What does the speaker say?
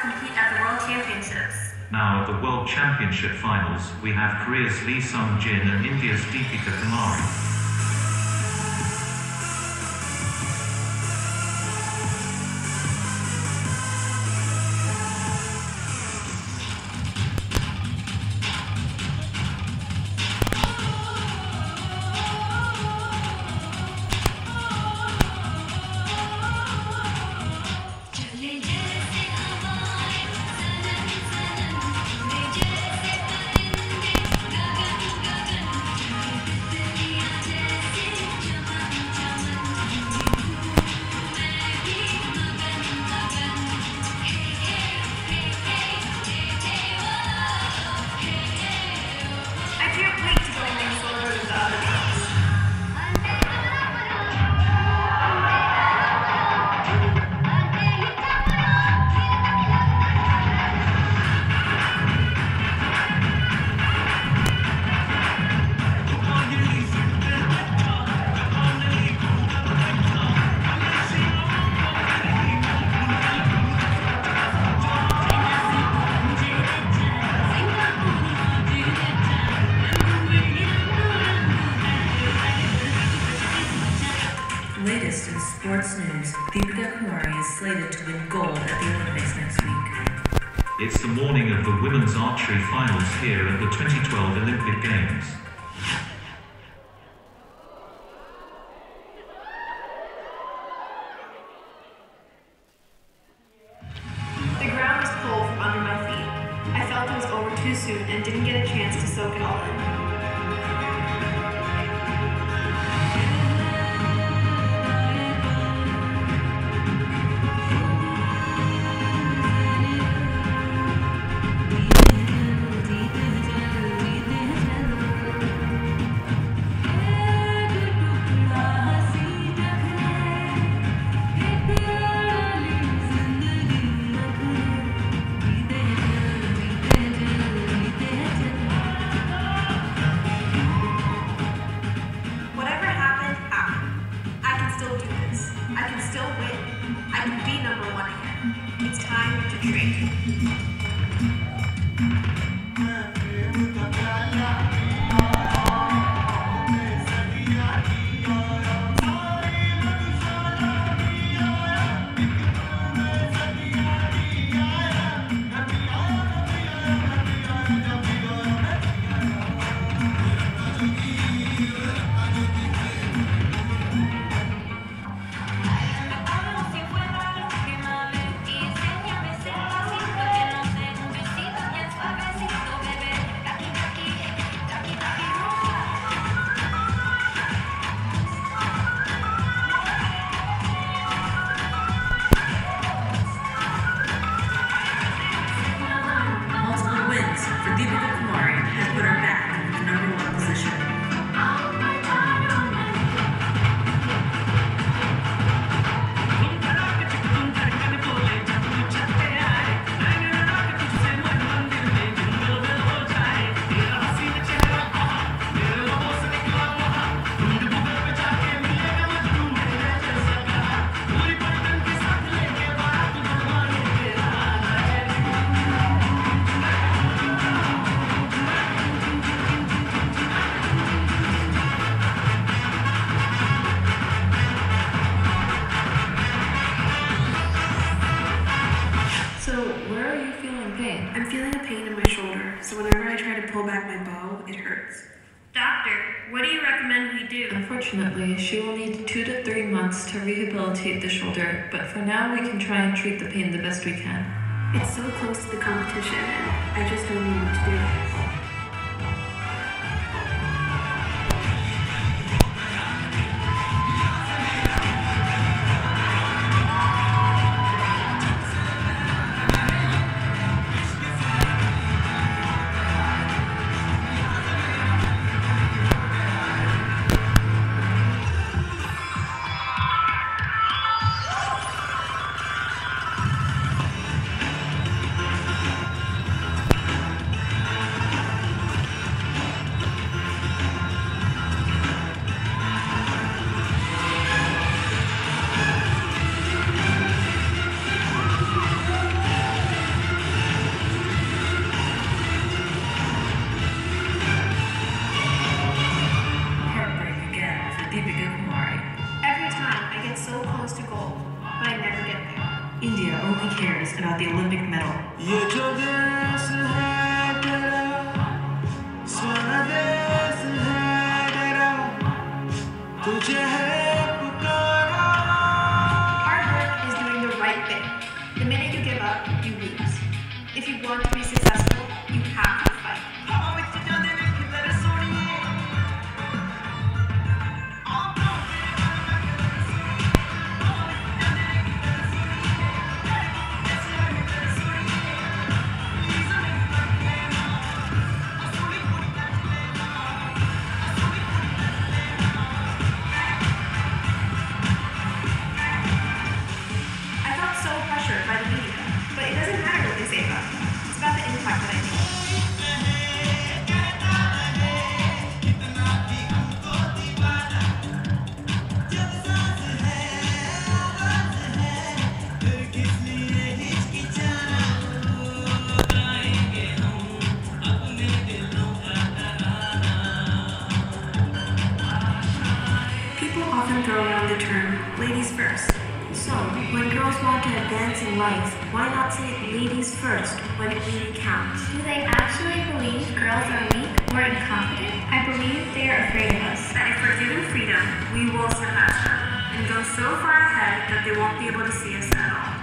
compete at the World Championships. Now at the World Championship Finals, we have Korea's Lee Sung Jin and India's Deepika Kumari. Kumari to win gold at the Olympics next week. It's the morning of the women's archery finals here at the 2012 Olympic Games. The ground was cold from under my feet. I felt it was over too soon and didn't get a chance to soak it all in. It's time to train. Pain in my shoulder, so whenever I try to pull back my bow, it hurts. Doctor, what do you recommend we do? Unfortunately, she will need two to three months to rehabilitate the shoulder, but for now we can try and treat the pain the best we can. It's so close to the competition, and I just don't know what to do. only cares about the Olympic medal. Hard work is doing the right thing. The minute you give up, you lose. If you want to be successful, first. So, when girls want to advance in life, why not say ladies first when it really counts? Do they actually believe girls are weak or incompetent? I believe they are afraid of us. And if we're given freedom, we will surpass them and go so far ahead that they won't be able to see us at all.